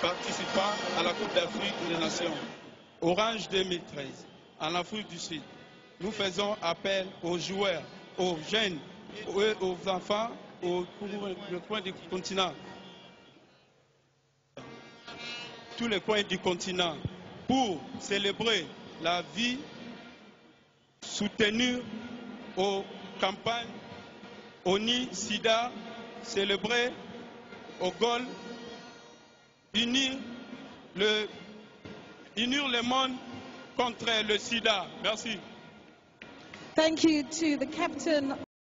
participant à la Coupe d'Afrique des Nations. Orange 2013, en Afrique du Sud. Nous faisons appel aux joueurs, aux jeunes, aux, aux enfants, aux, du continent. Tous les coins du continent pour célébrer la vie, soutenir aux campagnes ONI, SIDA, célébrer au Gaulle, unir le, unir le monde contre le sida. Merci. Thank you to the captain